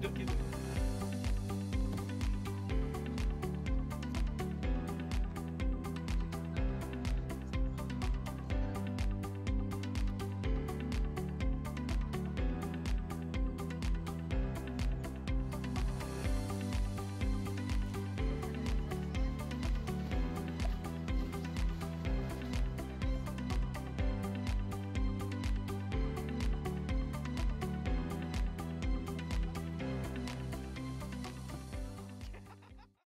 keep it, keep it.